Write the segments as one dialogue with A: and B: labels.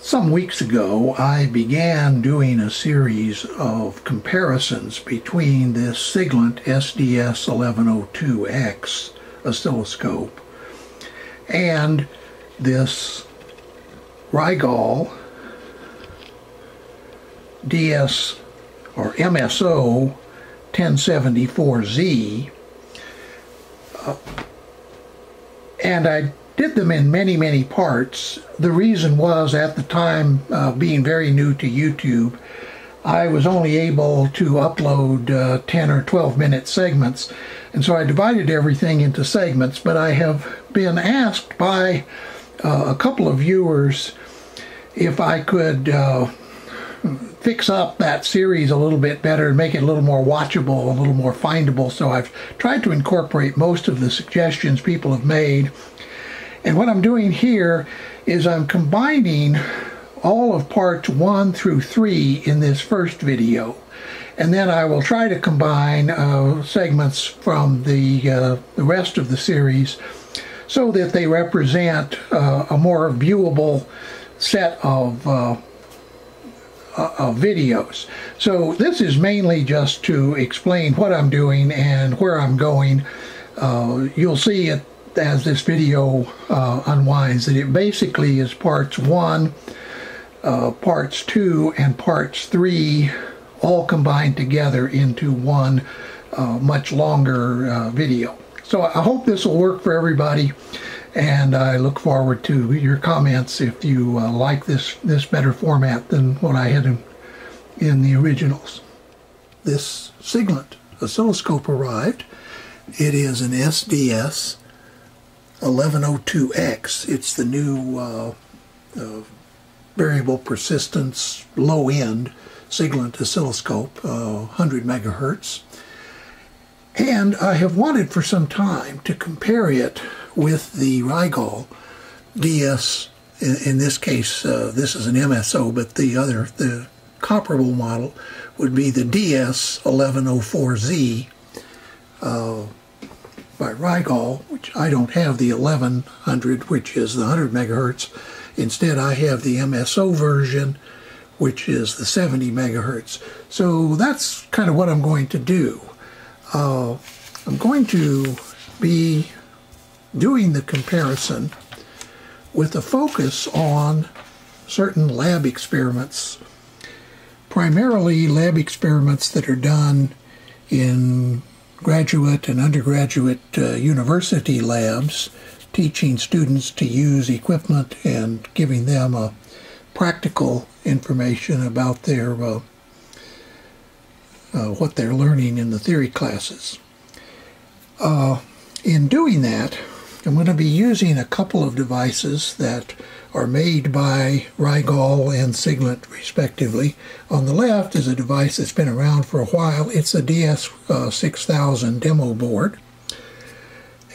A: some weeks ago, I began doing a series of comparisons between this Siglent SDS1102X oscilloscope and this Rigol DS or MSO 1074Z. Uh, and I did them in many, many parts. The reason was at the time, uh, being very new to YouTube, I was only able to upload uh, 10 or 12 minute segments. And so I divided everything into segments, but I have been asked by uh, a couple of viewers if I could uh, fix up that series a little bit better and make it a little more watchable, a little more findable. So I've tried to incorporate most of the suggestions people have made. And what I'm doing here is I'm combining all of parts 1 through 3 in this first video. And then I will try to combine uh, segments from the, uh, the rest of the series so that they represent uh, a more viewable set of uh, uh, videos. So this is mainly just to explain what I'm doing and where I'm going. Uh, you'll see it as this video uh, unwinds that it basically is parts one, uh, parts two, and parts three all combined together into one uh, much longer uh, video. So I hope this will work for everybody and I look forward to your comments if you uh, like this this better format than what I had in, in the originals. This Siglent oscilloscope arrived. It is an SDS 1102X. It's the new uh, uh, variable persistence low end Siglent oscilloscope, 100 uh, megahertz. And I have wanted for some time to compare it with the Rigol DS. In, in this case, uh, this is an MSO, but the other, the comparable model would be the DS1104Z uh, by Rigol, which I don't have the 1100, which is the 100 megahertz. Instead, I have the MSO version, which is the 70 megahertz. So that's kind of what I'm going to do. Uh, I'm going to be doing the comparison with a focus on certain lab experiments, primarily lab experiments that are done in graduate and undergraduate uh, university labs, teaching students to use equipment and giving them a practical information about their uh, uh, what they're learning in the theory classes. Uh, in doing that, I'm going to be using a couple of devices that are made by Rigol and Siglent respectively. On the left is a device that's been around for a while. It's a DS6000 uh, demo board.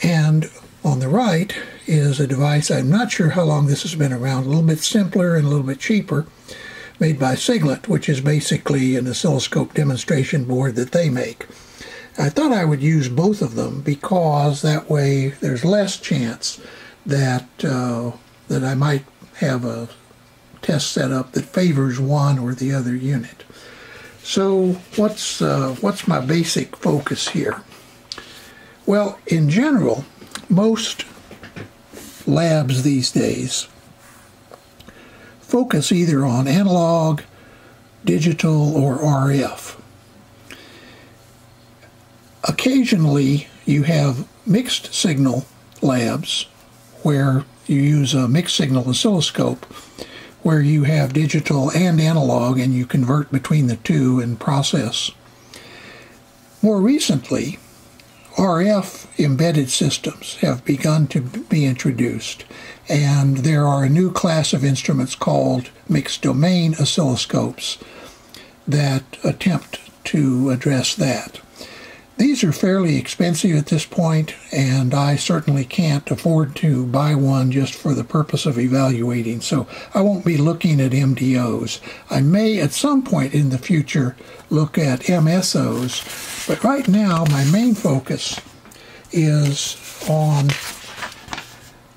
A: And on the right is a device, I'm not sure how long this has been around, a little bit simpler and a little bit cheaper, made by Siglent, which is basically an oscilloscope demonstration board that they make. I thought I would use both of them because that way there's less chance that uh, that I might have a test set up that favors one or the other unit. So what's uh, what's my basic focus here? Well, in general, most labs these days focus either on analog, digital, or RF. Occasionally, you have mixed signal labs where you use a mixed signal oscilloscope where you have digital and analog and you convert between the two and process. More recently, RF embedded systems have begun to be introduced, and there are a new class of instruments called mixed domain oscilloscopes that attempt to address that. These are fairly expensive at this point, and I certainly can't afford to buy one just for the purpose of evaluating, so I won't be looking at MDOs. I may at some point in the future look at MSOs, but right now my main focus is on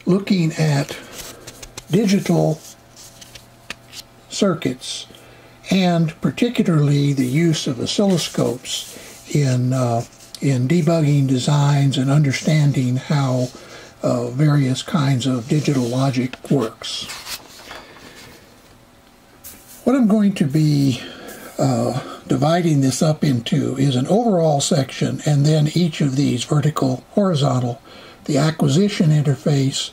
A: looking at digital circuits, and particularly the use of oscilloscopes in, uh, in debugging designs and understanding how uh, various kinds of digital logic works. What I'm going to be uh, dividing this up into is an overall section and then each of these vertical, horizontal, the acquisition interface,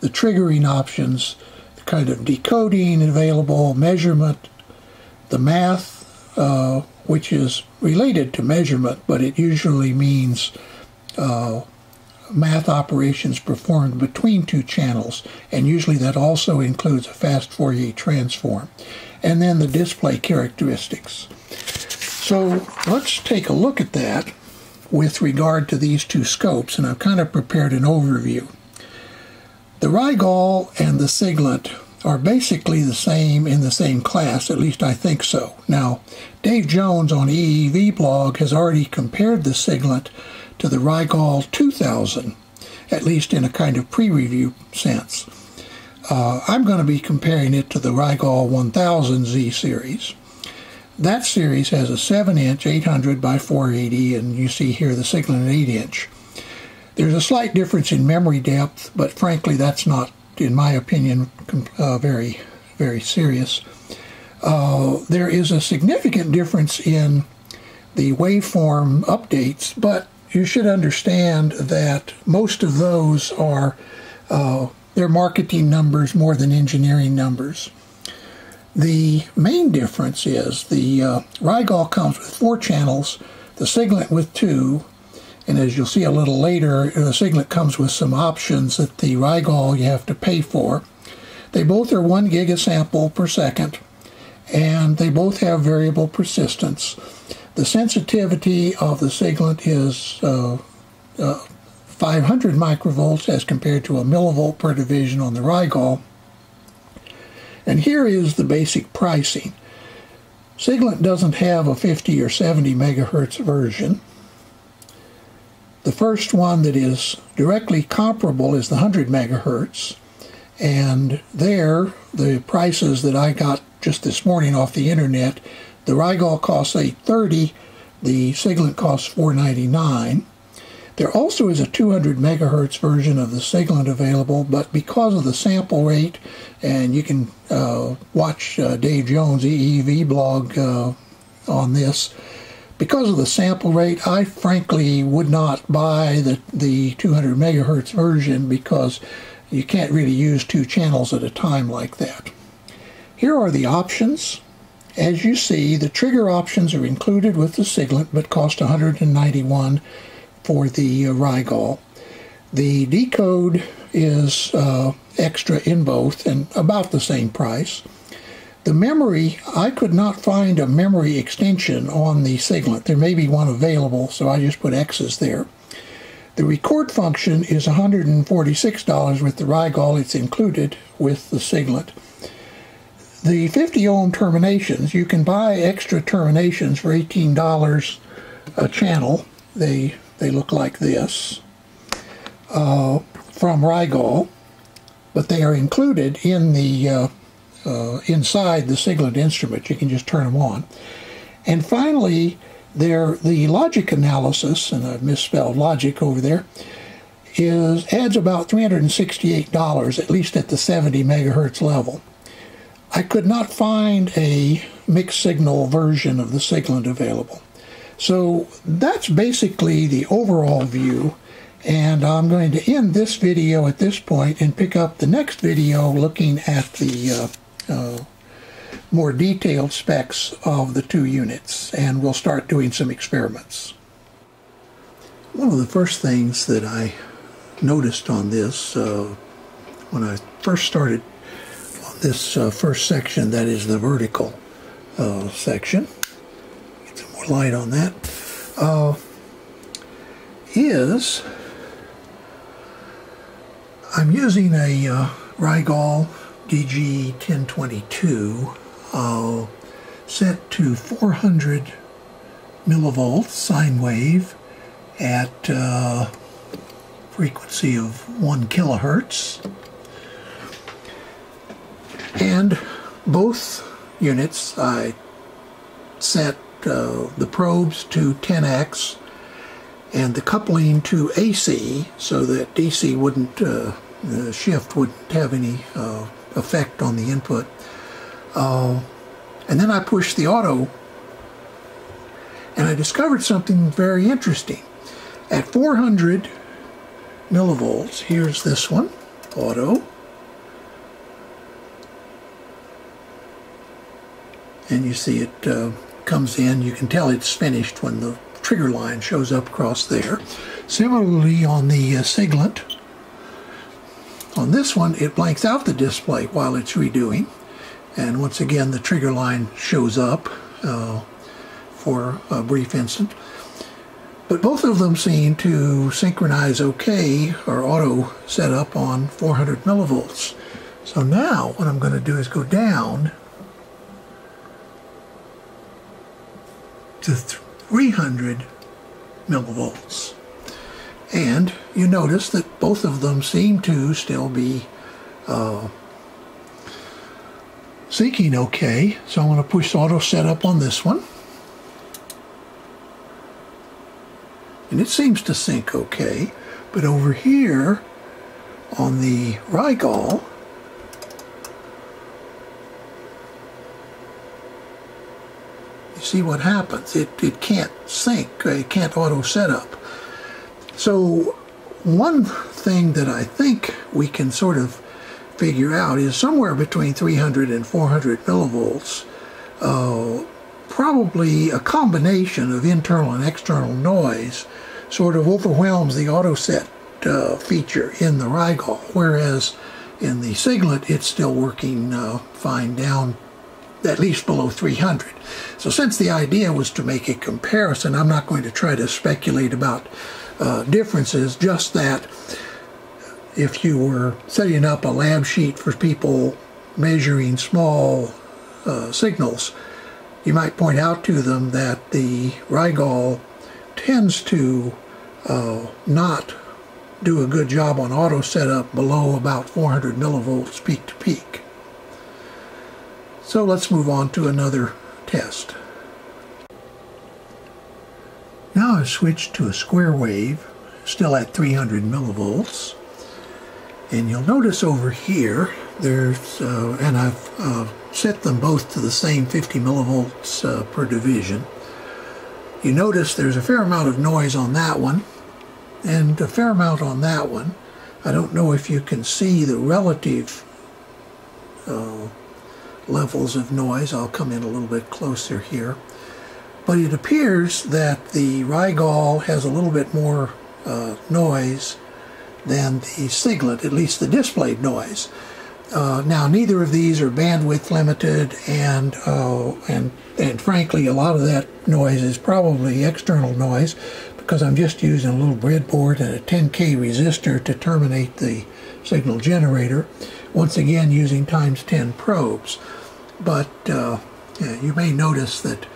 A: the triggering options, the kind of decoding available, measurement, the math, uh, which is related to measurement, but it usually means uh, math operations performed between two channels, and usually that also includes a fast Fourier transform. And then the display characteristics. So let's take a look at that with regard to these two scopes, and I've kind of prepared an overview. The Rigol and the Siglent are basically the same in the same class, at least I think so. Now, Dave Jones on EEV blog has already compared the Siglent to the Rigol 2000, at least in a kind of pre-review sense. Uh, I'm going to be comparing it to the Rigol 1000 Z series. That series has a 7-inch 800 by 480, and you see here the Siglent 8-inch. There's a slight difference in memory depth, but frankly, that's not, in my opinion, uh, very, very serious. Uh, there is a significant difference in the waveform updates, but you should understand that most of those are uh, their marketing numbers more than engineering numbers. The main difference is the uh, Rigol comes with four channels, the Siglent with two, and as you'll see a little later, the Siglent comes with some options that the Rigol you have to pay for. They both are one gigasample per second, and they both have variable persistence. The sensitivity of the Siglent is uh, uh, 500 microvolts as compared to a millivolt per division on the Rigol. And here is the basic pricing. Siglent doesn't have a 50 or 70 megahertz version. The first one that is directly comparable is the 100 megahertz. And there, the prices that I got just this morning off the internet, the Rigol costs 830, the Siglent costs 499. There also is a 200 megahertz version of the Siglent available, but because of the sample rate, and you can uh, watch uh, Dave Jones' EEV blog uh, on this, because of the sample rate, I frankly would not buy the, the 200 megahertz version because you can't really use two channels at a time like that. Here are the options. As you see, the trigger options are included with the Siglent but cost 191 for the uh, Rigol. The decode is uh, extra in both and about the same price. The memory, I could not find a memory extension on the Siglent. There may be one available, so I just put X's there. The record function is $146 with the Rigol. It's included with the Siglent. The 50 ohm terminations, you can buy extra terminations for $18 a channel. They they look like this uh, from Rigol, but they are included in the uh, uh, inside the Siglent instrument. You can just turn them on. And finally, there the logic analysis, and I've misspelled logic over there, is adds about $368, at least at the 70 megahertz level. I could not find a mixed signal version of the Siglent available. So that's basically the overall view. And I'm going to end this video at this point and pick up the next video looking at the uh, more detailed specs of the two units. And we'll start doing some experiments. One of the first things that I noticed on this uh, when I first started on this uh, first section, that is the vertical uh, section, get some more light on that, uh, is I'm using a uh, Rigol DG1022 uh, set to 400 millivolts sine wave at uh, frequency of 1 kilohertz. And both units, I set uh, the probes to 10x and the coupling to AC so that DC wouldn't, uh, the shift wouldn't have any uh, effect on the input. Uh, and then I pushed the auto and I discovered something very interesting. At 400 millivolts, here's this one, auto, and you see it uh, comes in. You can tell it's finished when the trigger line shows up across there. Similarly on the uh, Siglent, on this one it blanks out the display while it's redoing and once again the trigger line shows up uh, for a brief instant. But both of them seem to synchronize okay or auto set up on 400 millivolts. So now what I'm going to do is go down to 300 millivolts. And you notice that both of them seem to still be uh, syncing okay. So I'm going to push auto setup on this one. And it seems to sync okay. But over here on the Rigol, you see what happens. It, it can't sync, it can't auto setup. So one thing that I think we can sort of figure out is somewhere between 300 and 400 millivolts. Uh, probably a combination of internal and external noise sort of overwhelms the auto set uh, feature in the Rigol, whereas in the Siglent it's still working uh, fine down at least below 300. So since the idea was to make a comparison, I'm not going to try to speculate about uh, differences, just that if you were setting up a lab sheet for people measuring small uh, signals, you might point out to them that the Rigol tends to uh, not do a good job on auto setup below about 400 millivolts peak to peak. So let's move on to another test. Now I've switched to a square wave, still at 300 millivolts. And you'll notice over here, there's, uh, and I've uh, set them both to the same 50 millivolts uh, per division. You notice there's a fair amount of noise on that one, and a fair amount on that one. I don't know if you can see the relative uh, levels of noise. I'll come in a little bit closer here. But it appears that the Rigol has a little bit more uh, noise than the Siglent, at least the displayed noise. Uh, now, neither of these are bandwidth limited, and uh, and and frankly, a lot of that noise is probably external noise because I'm just using a little breadboard and a 10k resistor to terminate the signal generator. Once again, using times 10 probes. But uh, you may notice that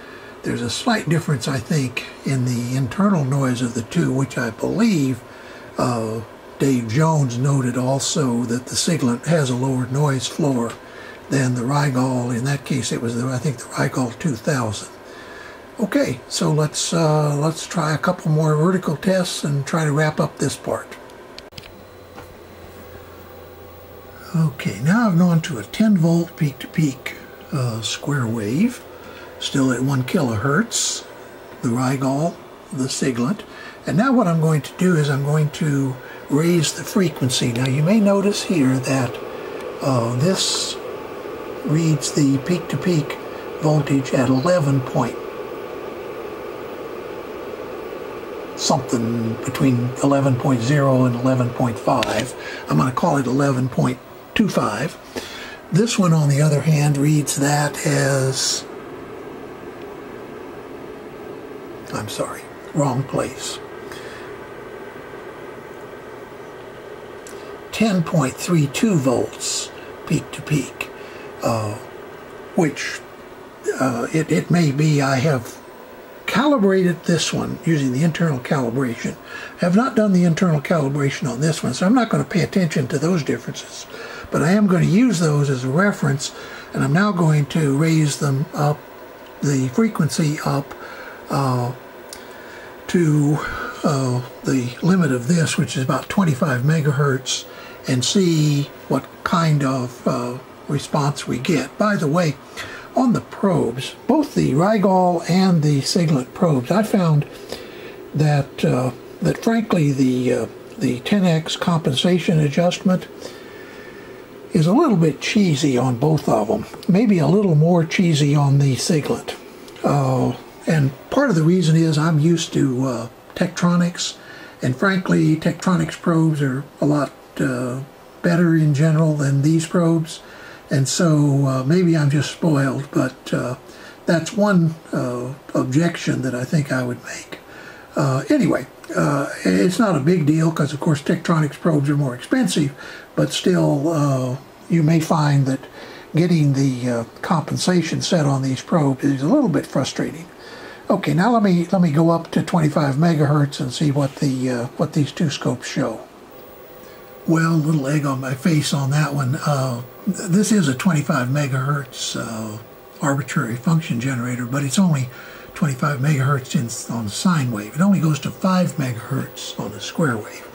A: there's a slight difference, I think, in the internal noise of the two, which I believe uh, Dave Jones noted also that the Siglent has a lower noise floor than the Rigol. In that case, it was, the, I think, the Rigol 2000. Okay, so let's uh, let's try a couple more vertical tests and try to wrap up this part. Okay, now I've gone to a 10 volt peak to peak uh, square wave, still at 1 kilohertz, the Rigol, the Siglent. And now what I'm going to do is I'm going to raise the frequency. Now you may notice here that uh, this reads the peak-to-peak -peak voltage at 11 point something between 11.0 and 11.5. I'm going to call it 11.25. This one, on the other hand, reads that as, I'm sorry, wrong place. 10.32 volts peak to peak, uh, which uh, it, it may be I have calibrated this one using the internal calibration. I have not done the internal calibration on this one, so I'm not going to pay attention to those differences. but I am going to use those as a reference and I'm now going to raise them up the frequency up to uh, the limit of this which is about 25 megahertz and see what kind of uh, response we get. By the way, on the probes, both the Rigol and the Siglent probes, I found that uh, that frankly the uh, the 10x compensation adjustment is a little bit cheesy on both of them. Maybe a little more cheesy on the Siglent. Uh, and part of the reason is I'm used to uh, Tektronix, and frankly, Tektronix probes are a lot uh, better in general than these probes. And so uh, maybe I'm just spoiled, but uh, that's one uh, objection that I think I would make. Uh, anyway, uh, it's not a big deal because, of course, Tektronix probes are more expensive, but still, you may find that getting the compensation set on these probes is a little bit frustrating. Okay, now let me let me go up to 25 megahertz and see what the what these two scopes show. Well, little egg on my face on that one. Uh, this is a 25 megahertz uh, arbitrary function generator, but it's only 25 megahertz in, on the sine wave. It only goes to 5 megahertz on the square wave.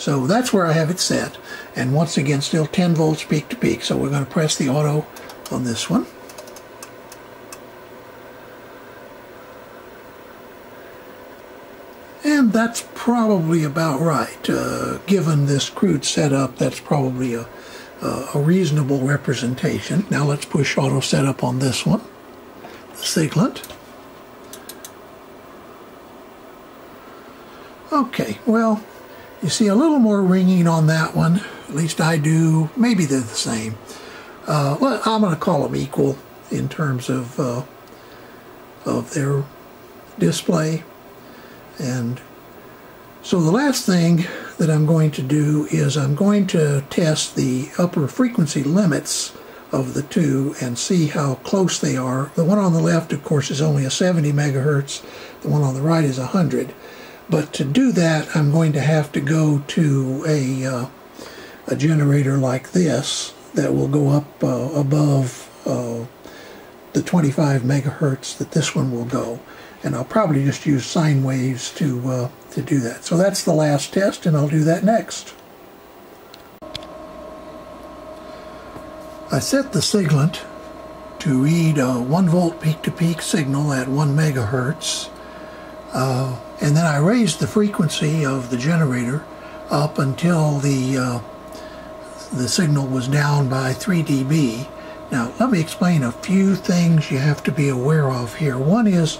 A: So that's where I have it set. And once again, still 10 volts peak to peak. So we're going to press the auto on this one. And that's probably about right. Uh, given this crude setup, that's probably a, a reasonable representation. Now let's push auto setup on this one, the Siglent. Okay, well, you see a little more ringing on that one. At least I do. Maybe they're the same. Uh, well, I'm going to call them equal in terms of uh, of their display. And so the last thing that I'm going to do is I'm going to test the upper frequency limits of the two and see how close they are. The one on the left, of course, is only a 70 megahertz. The one on the right is 100. But to do that, I'm going to have to go to a, uh, a generator like this that will go up uh, above uh, the 25 megahertz that this one will go and I'll probably just use sine waves to, uh, to do that. So that's the last test, and I'll do that next. I set the Siglent to read a 1 volt peak-to-peak -peak signal at 1 megahertz, uh, and then I raised the frequency of the generator up until the, uh, the signal was down by 3 dB. Now, let me explain a few things you have to be aware of here. One is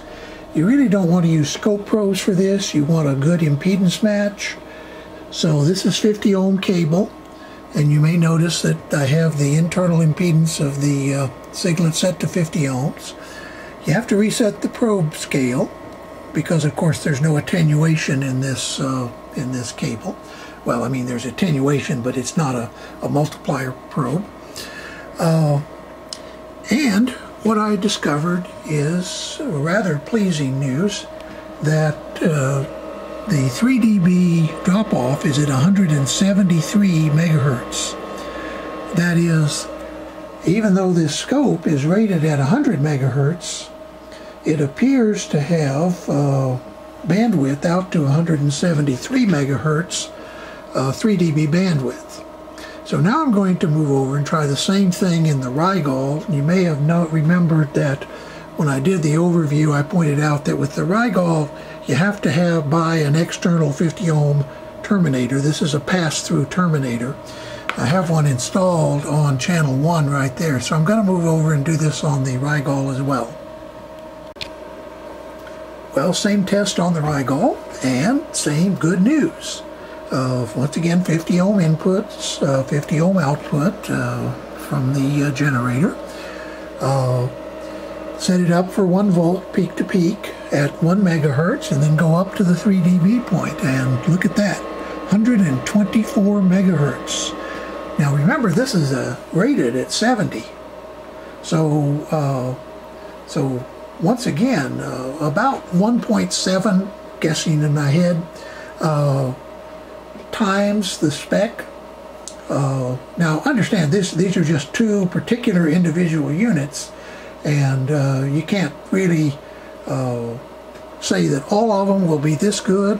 A: you really don't want to use scope probes for this. You want a good impedance match. So this is 50 ohm cable. And you may notice that I have the internal impedance of the uh, Siglent set to 50 ohms. You have to reset the probe scale because of course there's no attenuation in this uh, in this cable. Well, I mean there's attenuation, but it's not a, a multiplier probe. Uh, and what I discovered is rather pleasing news that uh, the 3 dB drop off is at 173 megahertz. That is, even though this scope is rated at 100 megahertz, it appears to have uh, bandwidth out to 173 megahertz, uh, 3 dB bandwidth. So now I'm going to move over and try the same thing in the Rigol. You may have not remembered that when I did the overview, I pointed out that with the Rigol, you have to have buy an external 50 ohm terminator. This is a pass-through terminator. I have one installed on channel 1 right there. So I'm going to move over and do this on the Rigol as well. Well, same test on the Rigol and same good news once again 50 ohm inputs, uh, 50 ohm output uh, from the uh, generator. Uh, set it up for 1 volt peak to peak at 1 megahertz and then go up to the 3 dB point and look at that 124 megahertz. Now remember this is rated at 70 so uh, so once again about 1.7 guessing in my head times the spec Uh, now, understand this; these are just two particular individual units, and uh, you can't really uh, say that all of them will be this good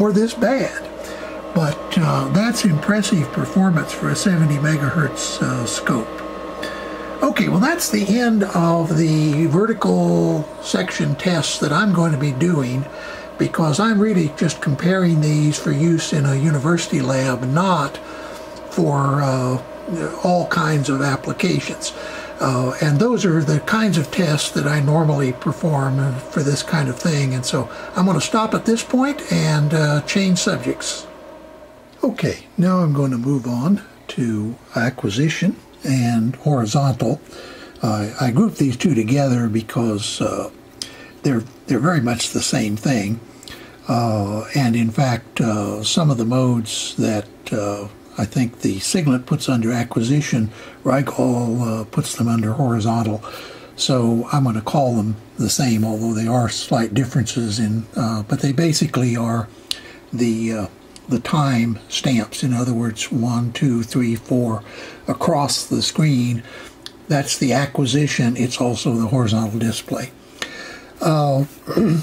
A: or this bad. But uh, that's impressive performance for a 70 megahertz uh, scope. Okay, well that's the end of the vertical section tests that I'm going to be doing because I'm really just comparing these for use in a university lab, not for uh, all kinds of applications. Uh, and those are the kinds of tests that I normally perform for this kind of thing. And so I'm going to stop at this point and uh, change subjects. Okay, now I'm going to move on to acquisition and horizontal. Uh, I group these two together because uh, they're they're very much the same thing. Uh, and in fact, uh, some of the modes that uh, I think the Siglent puts under acquisition, Rigol uh, puts them under horizontal. So I'm going to call them the same, although they are slight differences in, but they basically are the the time stamps. In other words, one, two, three, four across the screen. That's the acquisition. It's also the horizontal display. Uh,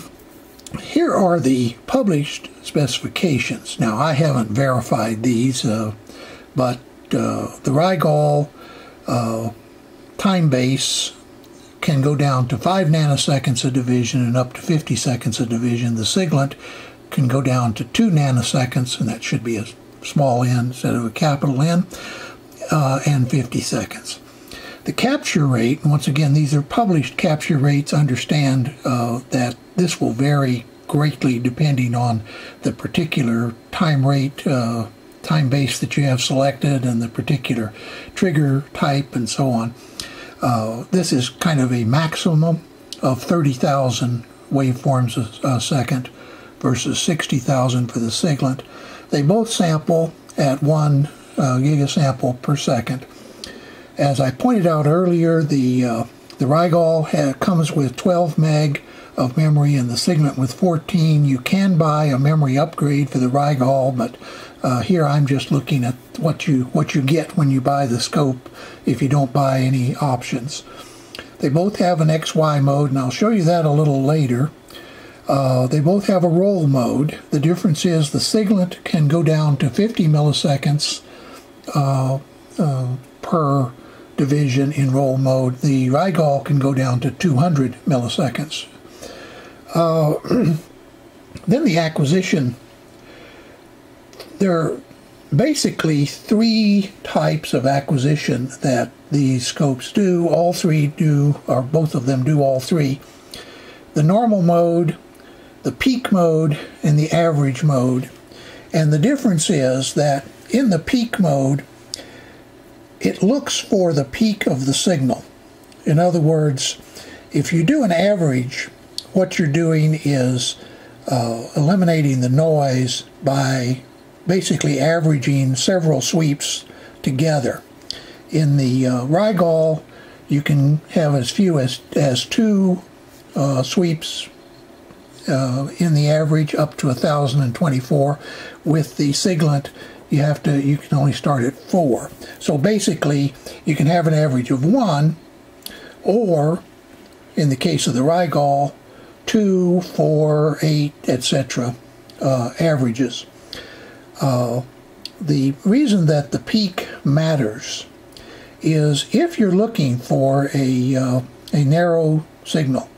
A: here are the published specifications. Now, I haven't verified these, uh, but uh, the Rigol uh, time base can go down to 5 nanoseconds of division and up to 50 seconds of division. The Siglent can go down to 2 nanoseconds, and that should be a small n instead of a capital N, uh, and 50 seconds. The capture rate, once again, these are published capture rates, understand uh, that this will vary greatly depending on the particular time rate, uh, time base that you have selected, and the particular trigger type, and so on. Uh, this is kind of a maximum of 30,000 waveforms a, a second versus 60,000 for the Siglent. They both sample at 1 uh, gigasample per second. As I pointed out earlier, the, uh, the Rigol comes with 12 meg of memory and the Siglent with 14. You can buy a memory upgrade for the Rigol, but uh, here I'm just looking at what you what you get when you buy the scope if you don't buy any options. They both have an XY mode, and I'll show you that a little later. Uh, they both have a roll mode. The difference is the Siglent can go down to 50 milliseconds uh, uh, per division in roll mode. The Rigol can go down to 200 milliseconds. Uh, then the acquisition. There are basically three types of acquisition that these scopes do. All three do, or both of them do all three. The normal mode the peak mode and the average mode. And the difference is that in the peak mode, it looks for the peak of the signal. In other words, if you do an average, what you're doing is uh, eliminating the noise by basically averaging several sweeps together. In the uh, Rigol, you can have as few as, as two uh, sweeps uh, in the average up to 1,024. With the Siglent, you have to you can only start at four. So basically, you can have an average of one, or in the case of the Rigol, two, four, eight, etc. Uh, averages. Uh, the reason that the peak matters is if you're looking for a, uh, a narrow signal,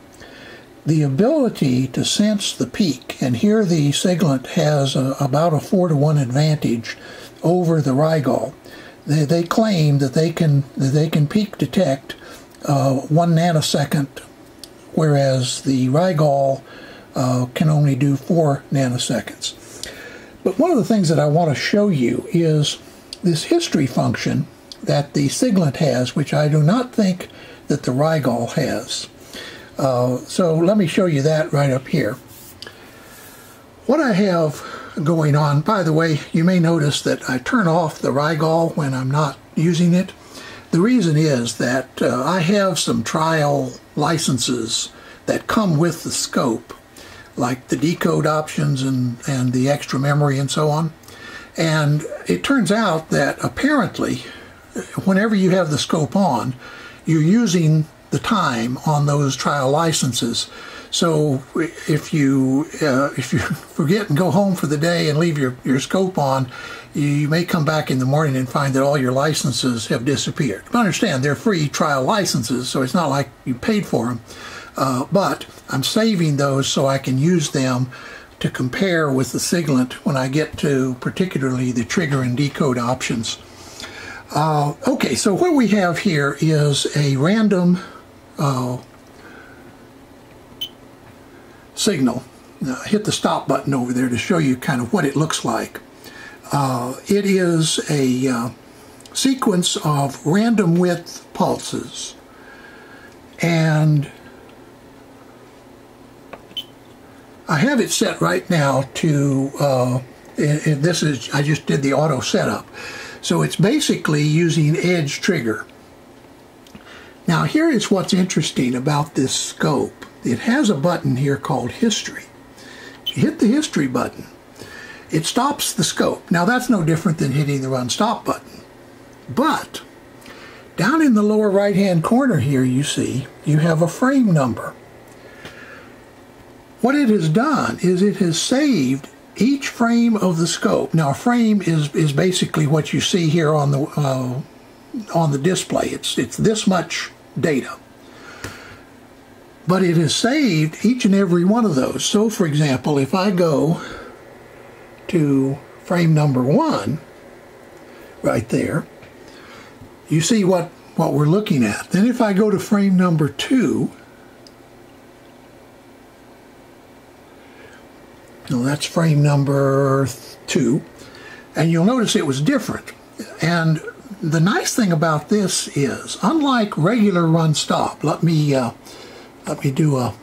A: the ability to sense the peak, and here the Siglent has a, about a four to one advantage over the Rigol. They, they claim that they can that they can peak detect uh, one nanosecond, whereas the Rigol uh, can only do four nanoseconds. But one of the things that I want to show you is this history function that the Siglent has, which I do not think that the Rigol has. Uh, so let me show you that right up here. What I have going on, by the way, you may notice that I turn off the Rigol when I'm not using it. The reason is that uh, I have some trial licenses that come with the scope, like the decode options and, and the extra memory and so on. And it turns out that apparently, whenever you have the scope on, you're using the time on those trial licenses. So if you uh, if you forget and go home for the day and leave your, your scope on, you may come back in the morning and find that all your licenses have disappeared. But understand, they're free trial licenses, so it's not like you paid for them. Uh, but I'm saving those so I can use them to compare with the Siglent when I get to particularly the trigger and decode options. Uh, okay, so what we have here is a random uh, signal. Now, hit the stop button over there to show you kind of what it looks like. Uh, it is a uh, sequence of random width pulses and I have it set right now to uh, this is I just did the auto setup so it's basically using edge trigger now here is what's interesting about this scope it has a button here called history you hit the history button it stops the scope. Now that's no different than hitting the run stop button. But down in the lower right hand corner here you see you have a frame number. What it has done is it has saved each frame of the scope. Now a frame is, is basically what you see here on the uh, on the display. It's, it's this much data. But it has saved each and every one of those. So for example, if I go to frame number one, right there, you see what, what we're looking at. Then if I go to frame number two, no, that's frame number two, and you'll notice it was different. And the nice thing about this is, unlike regular run stop, let me uh, let me do a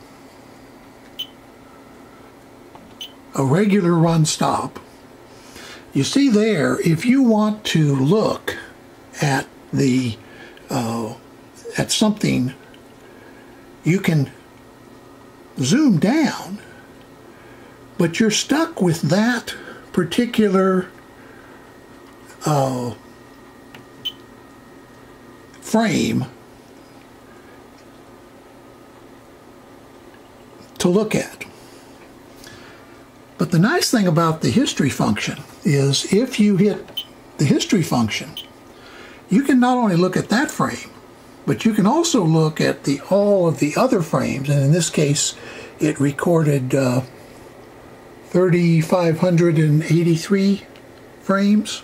A: a regular run stop. You see there, if you want to look at the uh, at something, you can zoom down, but you're stuck with that particular uh, frame to look at. But the nice thing about the history function is if you hit the history function, you can not only look at that frame, but you can also look at the all of the other frames. And in this case, it recorded uh, 3,583 frames.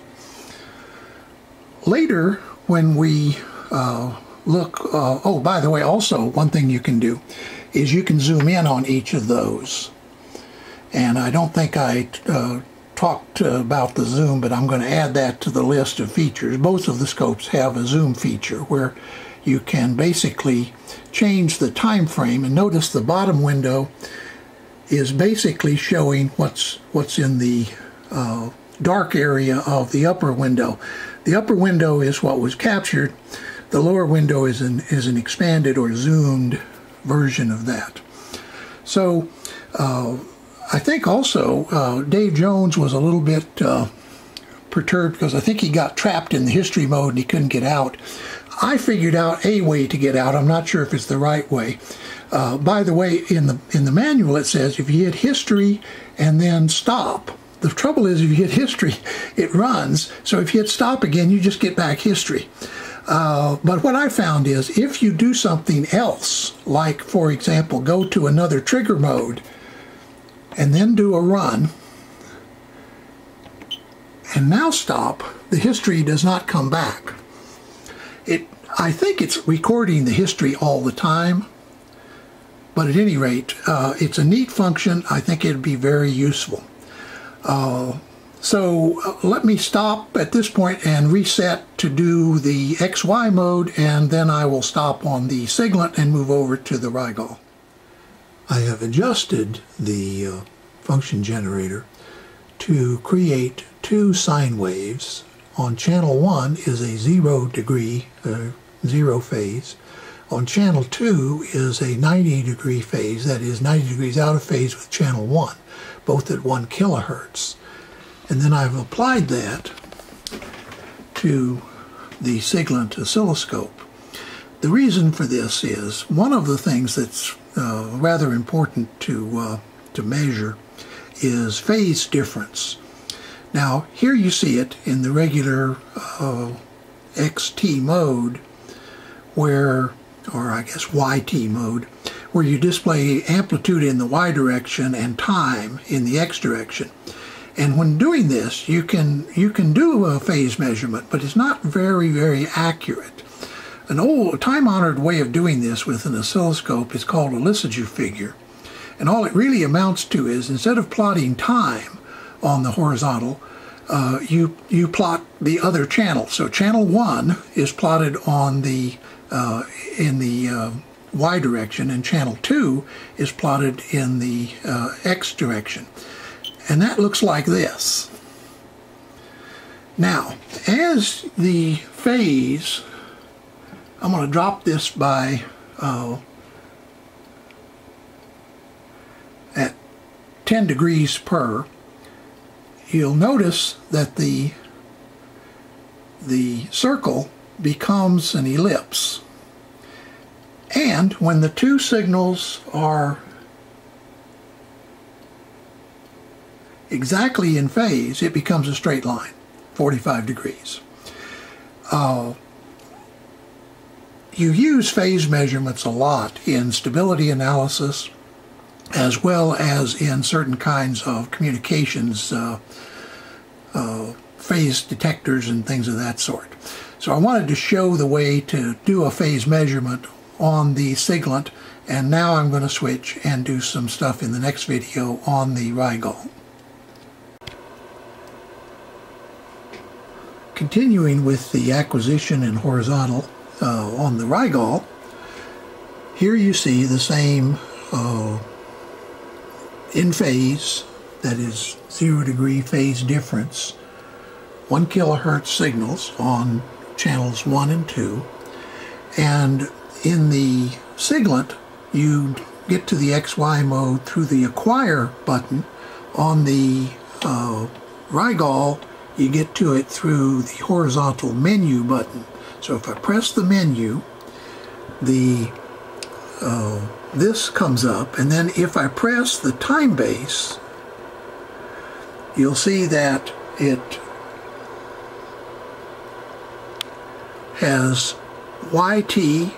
A: Later, when we uh, look, uh, oh, by the way, also one thing you can do is you can zoom in on each of those. And I don't think I uh, talked about the zoom, but I'm going to add that to the list of features. Both of the scopes have a zoom feature where you can basically change the time frame and notice the bottom window is basically showing what's what's in the uh, dark area of the upper window. The upper window is what was captured. The lower window is an is an expanded or zoomed version of that. So uh, I think also uh, Dave Jones was a little bit uh, perturbed because I think he got trapped in the history mode and he couldn't get out. I figured out a way to get out. I'm not sure if it's the right way. Uh, by the way, in the in the manual it says if you hit history and then stop. The trouble is if you hit history, it runs. So if you hit stop again, you just get back history. Uh, but what I found is if you do something else, like for example, go to another trigger mode, and then do a run and now stop, the history does not come back. It, I think it's recording the history all the time, but at any rate, uh, it's a neat function. I think it'd be very useful. Uh, so uh, let me stop at this point and reset to do the XY mode, and then I will stop on the Siglent and move over to the Rigol. I have adjusted the uh, function generator to create two sine waves. On channel 1 is a zero degree, uh, zero phase. On channel 2 is a 90 degree phase, that is 90 degrees out of phase with channel 1, both at 1 kilohertz. And then I've applied that to the Siglent oscilloscope. The reason for this is one of the things that's uh, rather important to, uh, to measure is phase difference. Now, here you see it in the regular uh, XT mode, where, or I guess YT mode, where you display amplitude in the Y direction and time in the X direction. And when doing this, you can you can do a phase measurement, but it's not very very accurate. An old time-honored way of doing this with an oscilloscope is called a Lissajous figure. And all it really amounts to is instead of plotting time on the horizontal, uh, you you plot the other channel. So channel one is plotted on the uh, in the uh, y direction, and channel two is plotted in the uh, x direction, and that looks like this. Now, as the phase, I'm going to drop this by uh, at 10 degrees per you'll notice that the the circle becomes an ellipse. And when the two signals are exactly in phase, it becomes a straight line, 45 degrees. Uh, you use phase measurements a lot in stability analysis as well as in certain kinds of communications uh, uh, phase detectors and things of that sort. So I wanted to show the way to do a phase measurement on the Siglent and now I'm going to switch and do some stuff in the next video on the Rigol. Continuing with the acquisition and horizontal uh, on the Rigol, here you see the same uh, in phase, that is zero degree phase difference, one kilohertz signals on channels one and two. And in the Siglent, you get to the XY mode through the acquire button. On the uh, Rigol, you get to it through the horizontal menu button. So if I press the menu, the uh, this comes up and then if I press the time base you'll see that it has YT,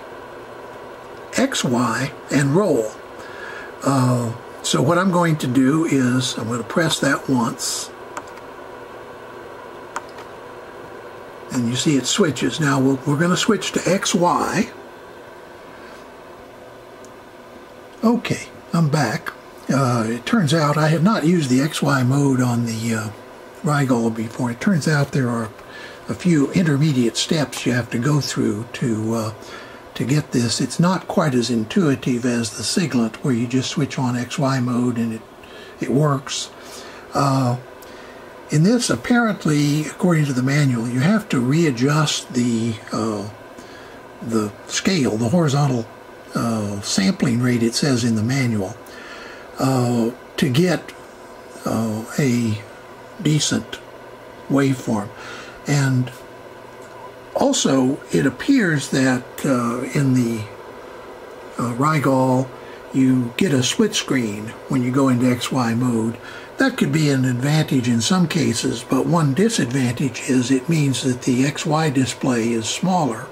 A: XY, and roll. Uh, so what I'm going to do is I'm going to press that once and you see it switches. Now we we are going to switch to XY Okay, I'm back. Uh, it turns out I have not used the XY mode on the uh, Rigol before. It turns out there are a few intermediate steps you have to go through to uh, to get this. It's not quite as intuitive as the Siglent where you just switch on XY mode and it, it works. Uh, in this, apparently, according to the manual, you have to readjust the uh, the scale, the horizontal uh, sampling rate it says in the manual uh, to get uh, a decent waveform. And also, it appears that uh, in the uh, Rigol, you get a split screen when you go into XY mode. That could be an advantage in some cases, but one disadvantage is it means that the XY display is smaller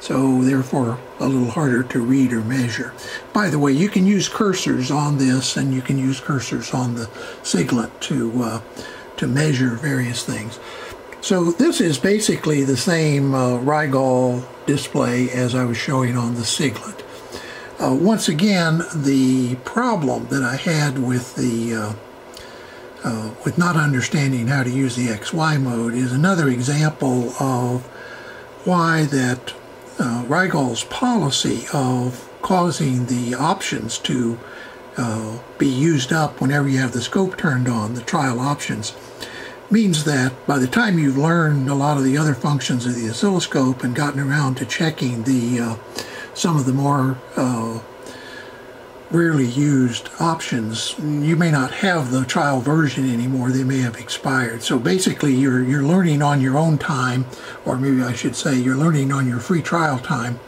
A: so therefore a little harder to read or measure. By the way, you can use cursors on this and you can use cursors on the Siglent to, uh, to measure various things. So this is basically the same uh, Rigol display as I was showing on the Siglent. Uh, once again, the problem that I had with the uh, with not understanding how to use the XY mode is another example of why that uh, Rigol's policy of causing the options to uh, be used up whenever you have the scope turned on, the trial options, means that by the time you've learned a lot of the other functions of the oscilloscope and gotten around to checking the uh, some of the more uh, rarely used options. You may not have the trial version anymore. They may have expired. So basically you're, you're learning on your own time, or maybe I should say you're learning on your free trial time,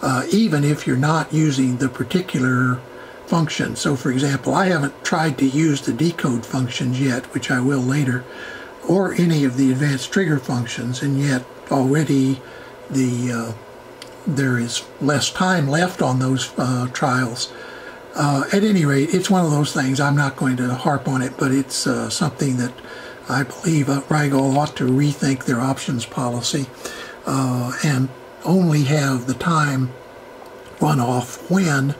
A: uh, even if you're not using the particular function. So for example, I haven't tried to use the decode functions yet, which I will later, or any of the advanced trigger functions, and yet already the uh, there is less time left on those uh, trials. Uh, at any rate, it's one of those things. I'm not going to harp on it, but it's uh, something that I believe uh, Rigol ought to rethink their options policy uh, and only have the time run off when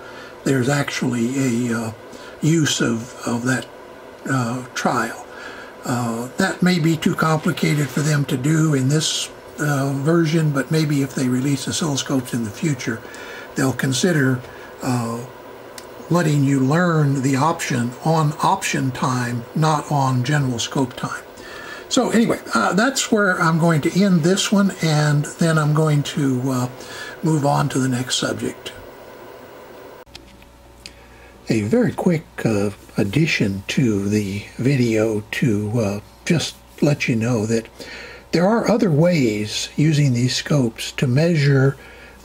A: there's actually a uh, use of, of that trial. That may be too complicated for them to do in this uh, version, but maybe if they release oscilloscopes in the future, they'll consider uh, letting you learn the option on option time, not on general scope time. So anyway, uh, that's where I'm going to end this one, and then I'm going to uh, move on to the next subject. A very quick uh, addition to the video to uh, just let you know that there are other ways using these scopes to measure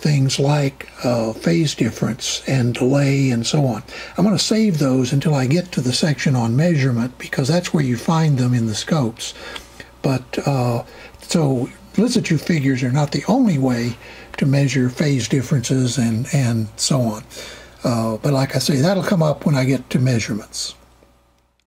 A: things like uh, phase difference and delay and so on. I'm going to save those until I get to the section on measurement because that's where you find them in the scopes. But uh, so Lissajous figures are not the only way to measure phase differences and, and so on. Uh, but like I say, that'll come up when I get to measurements.